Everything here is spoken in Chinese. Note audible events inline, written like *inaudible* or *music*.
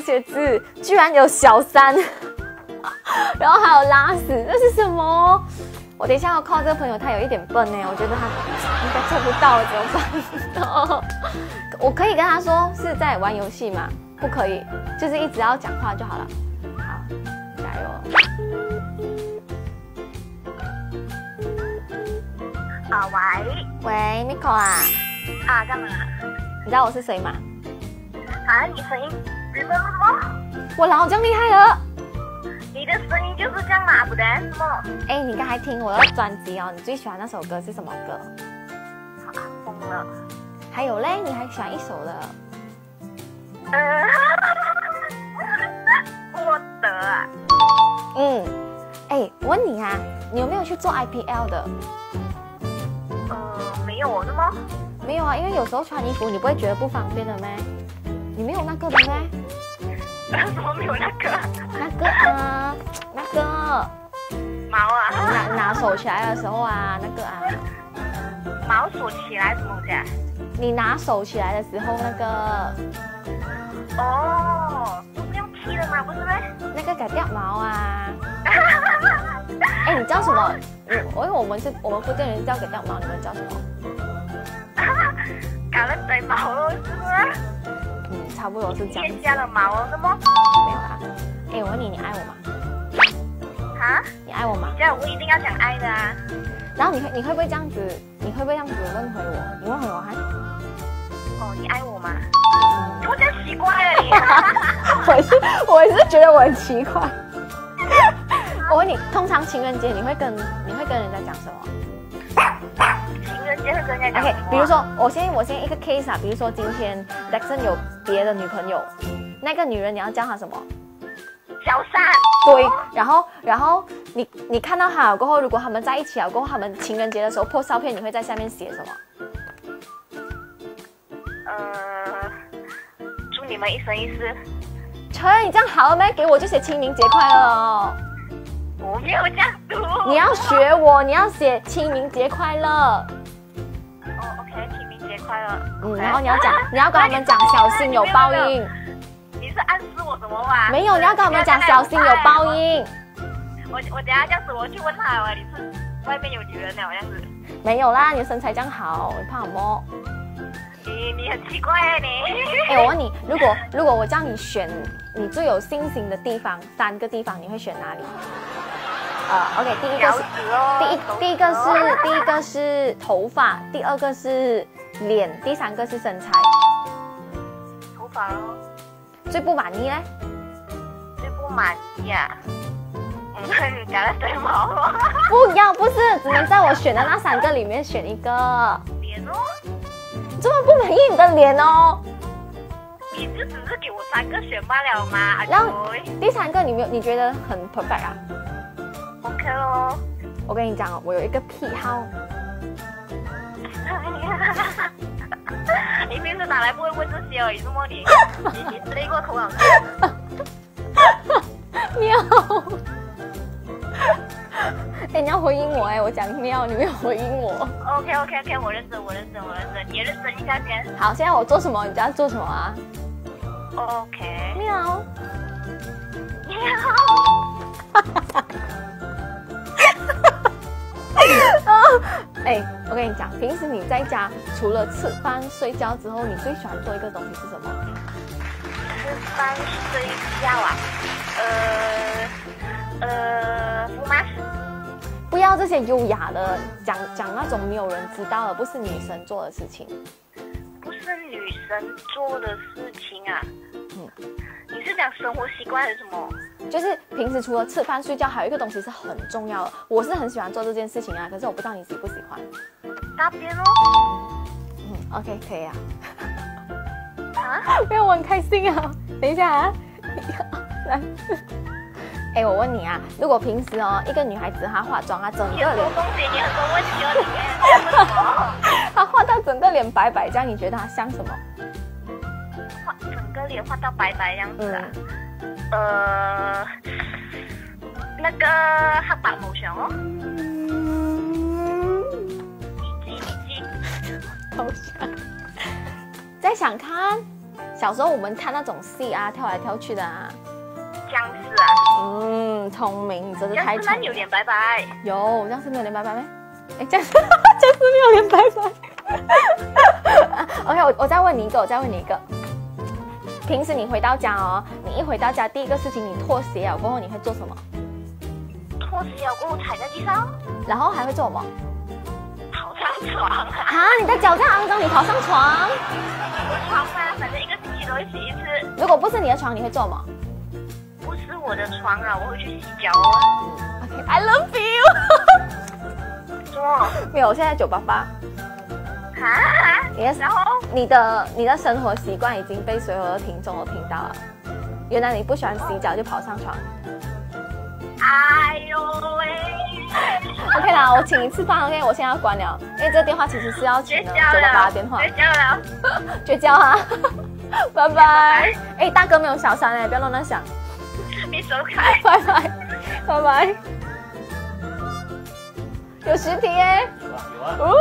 这些字，居然有小三，*laughs* 然后还有拉屎，这是什么？我等一下要靠这个朋友，他有一点笨呢，我觉得他应该做不到，怎么办？我可以跟他说是在玩游戏吗？不可以，就是一直要讲话就好了。好，加油！啊喂喂，Nico 啊，啊干嘛？你知道我是谁吗？啊你声音日本什么？我老这样厉害了！你的声音就是这样嘛，不然什么？哎，你刚才听我的专辑哦，你最喜欢那首歌是什么歌？啊疯了。还有嘞，你还喜欢一首的？呃，*laughs* 郭德啊，嗯，哎，我问你啊，你有没有去做 IPL 的？呃，没有是吗？没有啊，因为有时候穿衣服你不会觉得不方便的咩？你没有那个的咩？怎么没有那个那个啊，那个毛啊？拿拿手起来的时候啊，那个啊，毛锁起来什么东西啊？你拿手起来的时候那个哦，都不用踢的嘛，不是吗？那个改掉毛啊。*laughs* 哎，你叫什么？嗯，我因为我们是我们福建人叫改掉毛，你们叫什么？*laughs* 搞了堆毛了，是不是？嗯，差不多是这样。添加了毛了，是吗？没有啦。哎，我问你，你爱我吗？啊？你爱我吗？这样我一定要讲爱的啊！然后你会你会不会这样子？你会不会这样子问回我？你问回我哈？哦，你爱我吗？怎么这样奇怪了你？*laughs* 我也是我也是觉得我很奇怪。我问你，通常情人节你会跟你会跟人家讲什么情人节会跟人家讲？OK，比如说我先我先一个 case 啊，比如说今天 Jackson 有别的女朋友，那个女人你要叫她什么？小三。对，然后然后你你看到她了过后，如果他们在一起了过后，他们情人节的时候 po 照片，你会在下面写什么？呃，祝你们一生一世。陈，你这样好了没？给我就写清明节快乐哦。我没有这样读。你要学我，你要写清明节快乐。哦，OK，清明节快乐。嗯，然后你要讲，*laughs* 你要跟他们讲小心有报应。你是暗示我什么哇？没有，你要跟他们讲小心有报。应。我我等下这样子，我去问他哇，你是外面有女人了这样子？没有啦，你的身材这样好，你怕什么？你你很奇怪啊你。哎，我问你，如果如果我叫你选你最有信心的地方，三个地方，你会选哪里？呃，OK，第一个是。第一第一个哦是第一个是头发，第二个是脸，第三个是身材。头发哦，最不满意呢？最不满意啊。嗯，*laughs* 你搞了对毛哦。不要，不是，只能在我选的那三个里面选一个。脸哦，这么不满意你的脸哦？你就只是给我三个选罢了嘛。啊然后第三个你没有？你觉得很 perfect 啊？OK 咯。我跟你讲哦，我有一个癖好，*laughs* 你平时哪来不会问这些哦？你怎么你你你累过头脑？*laughs* 喵。*laughs* 哎、你要回应我哎，我讲喵，你没有回应我。OK OK OK，我认真，我认真，我认真，你也认真一下先。好，现在我做什么，你就要做什么啊？OK。喵。哎、我跟你讲，平时你在家除了吃饭睡觉之后，你最喜欢做一个东西是什么？吃饭睡觉啊？呃呃。不要这些优雅的，讲讲那种没有人知道的，不是女生做的事情。不是女生做的事情啊。嗯你是讲生活习惯还是什么？就是平时除了吃饭睡觉，还有一个东西是很重要的。我是很喜欢做这件事情啊，可是我不知道你喜不喜欢。大便哦。嗯，OK，可以啊。啊？*laughs* 没有，我很开心啊。等一下啊，*laughs* 来。哎，我问你啊，如果平时哦，一个女孩子她化妆，啊整个脸，东西，你很多问题哦，你？*laughs* 她化到整个脸白白，这样你觉得她像什么？画整个脸化到白白这样子啊？嗯呃，那个黑白无常哦。你记你记。头像。再想看，小时候我们看那种戏啊，跳来跳去的啊。僵尸啊，嗯，聪明，真是僵太聪明尸那榴。莲拜拜。有僵尸没有连拜拜没？哎，僵尸 *laughs* 僵尸没有连白白。*laughs* OK，我我再问你一个，我再问你一个。平时你回到家哦，你一回到家，第一个事情你脱鞋了过后，你会做什么？脱鞋了过后踩在地上，然后还会做什么？跑上床啊。啊，你的脚这样肮脏，你跑上床？我的床嘛，反正一个星期都会洗一次。如果不是你的床，你会做什么不是我的床啊，我会去洗脚哦。？OK，I love you 什么？*laughs* 没有，我现在九八八。你的然后你的你的生活习惯已经被所有的听众都听到了。原来你不喜欢洗脚就跑上床。哎呦喂，OK 啦，我请一次饭，OK，我现在要关了，因为这个电话其实是要绝交请的九八八，电话，绝交了。*laughs* 绝交啊！*laughs* 拜拜拜。哎，大哥没有小三哎，不要乱乱想。你走开。*laughs* 拜拜，拜拜。有实体耶！有啊有啊。哦。